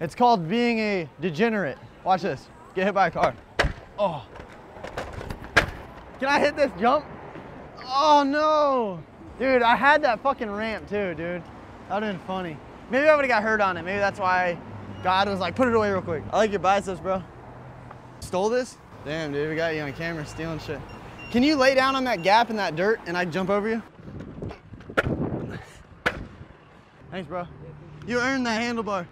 It's called being a degenerate. Watch this. Get hit by a car. Oh. Can I hit this jump? Oh no. Dude, I had that fucking ramp too, dude. That would've been funny. Maybe I would've got hurt on it. Maybe that's why God was like, put it away real quick. I like your biceps, bro. Stole this? Damn, dude, we got you on camera stealing shit. Can you lay down on that gap in that dirt and I jump over you? Thanks, bro. You earned that handlebar.